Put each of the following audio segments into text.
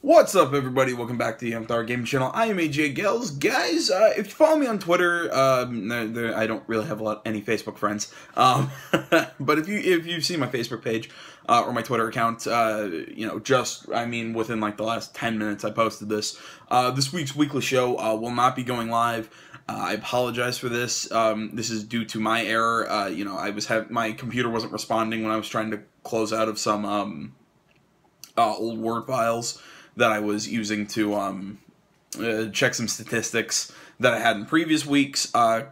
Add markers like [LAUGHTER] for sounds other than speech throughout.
What's up, everybody? Welcome back to the Young Gaming Channel. I am AJ Gels. Guys, uh, if you follow me on Twitter, um, there, there, I don't really have a lot any Facebook friends. Um, [LAUGHS] but if you if you see my Facebook page uh, or my Twitter account, uh, you know, just I mean, within like the last ten minutes, I posted this. Uh, this week's weekly show uh, will not be going live. Uh, I apologize for this. Um, this is due to my error. You know, I was have my computer wasn't responding when I was trying to close out of some um, old Word files that I was using to um, uh, check some statistics that I had in previous weeks. Uh,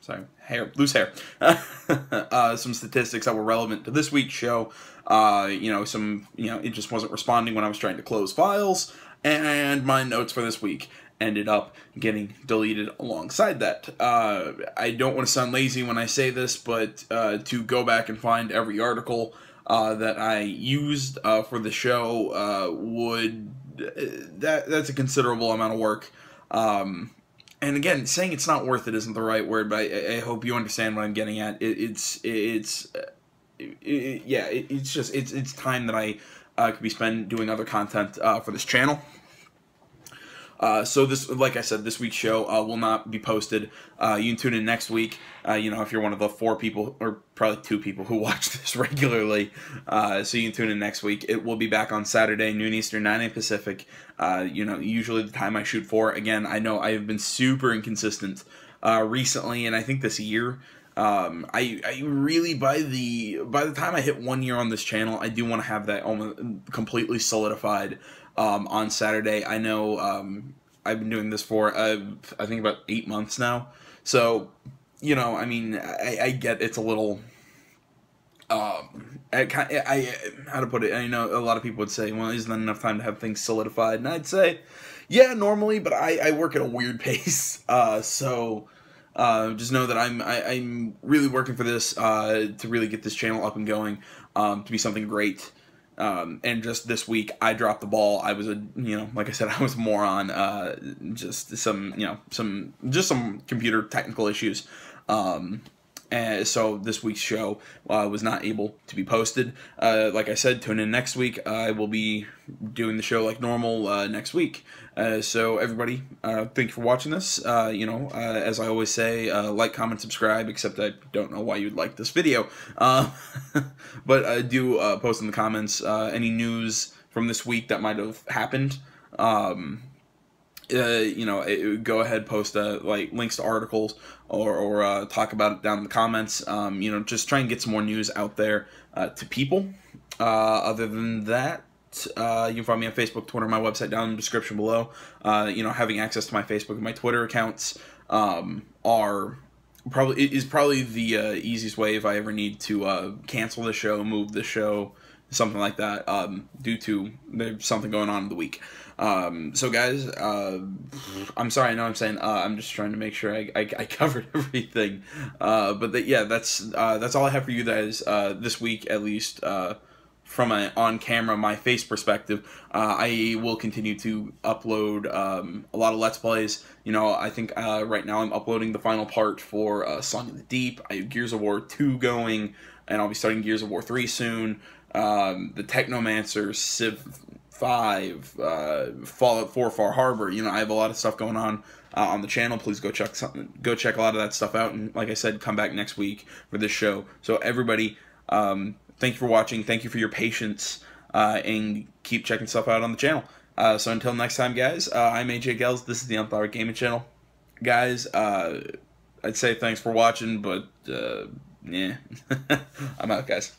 sorry, hair, loose hair. [LAUGHS] uh, some statistics that were relevant to this week's show. Uh, you know, some, you know, it just wasn't responding when I was trying to close files. And my notes for this week ended up getting deleted alongside that. Uh, I don't want to sound lazy when I say this, but uh, to go back and find every article uh, that I used uh, for the show uh, would that that's a considerable amount of work. Um, and again, saying it's not worth it isn't the right word, but I, I hope you understand what I'm getting at. It, it's it's it, it, yeah, it's just it's it's time that I uh, could be spent doing other content uh, for this channel. Uh, so this, like I said, this week's show uh, will not be posted. Uh, you can tune in next week. Uh, you know, if you're one of the four people, or probably two people who [LAUGHS] watch this regularly, uh, so you can tune in next week. It will be back on Saturday, noon Eastern, 9 a.m. Pacific. Uh, you know, usually the time I shoot for. Again, I know I have been super inconsistent recently, and I think this year. Um, I, I really by the by the time I hit one year on this channel, I do want to have that almost completely solidified um, on Saturday. I know um, I've been doing this for uh, I think about eight months now. So you know, I mean, I, I get it's a little. Um, I, I, how to put it? I know a lot of people would say, "Well, isn't that enough time to have things solidified?" And I'd say, "Yeah, normally, but I, I work at a weird [LAUGHS] pace, uh, so uh, just know that I'm I, am i am really working for this uh, to really get this channel up and going, um, to be something great." Um, and just this week, I dropped the ball. I was a, you know, like I said, [LAUGHS] I was more on uh, just some, you know, some, just some computer technical issues. Um, and so this week's show uh, was not able to be posted. Uh, like I said, tune in next week. I will be doing the show like normal uh, next week. Uh, so everybody, uh, thank you for watching this. Uh, you know, as I always say, like, comment, subscribe. Except I don't know why you'd like this video, [LAUGHS] but I do post in the comments any news from this week that might have happened. Um, uh, you know, it, go ahead, post uh, like links to articles or, or uh, talk about it down in the comments. Um, you know, just try and get some more news out there uh, to people. Uh, other than that, uh, you can find me on Facebook, Twitter, my website down in the description below. you know, having access to my Facebook and my Twitter accounts um, are probably is probably the easiest way if I ever need to cancel the show, move the show, something like that, um, due to there's something going on in the week. Um, so guys, uh, I'm sorry. I know I'm saying uh, I'm just trying to make sure I, I, I [LAUGHS] covered everything. Uh, but yeah, that's uh, that's all I have for you guys uh, this week, at least uh, from an on camera, my face perspective. I will continue to upload um, a lot of let's plays. You know, I think right now I'm uploading the final part for Song of the Deep. I have Gears of War 2 going, and I'll be starting Gears of War 3 soon. Um, the Technomancer, Civ Five, uh, Fallout Four, Far Harbor. You know, I have a lot of stuff going on uh, on the channel. Please go check something, go check a lot of that stuff out. And like I said, come back next week for this show. So everybody, um, thank you for watching. Thank you for your patience, uh, and keep checking stuff out on the channel. Uh, so until next time, guys, uh, I'm AJ Gels. This is the 11th Hour Gaming Channel. Guys, uh, I'd say thanks for watching, but uh, yeah, [LAUGHS] I'm out, guys.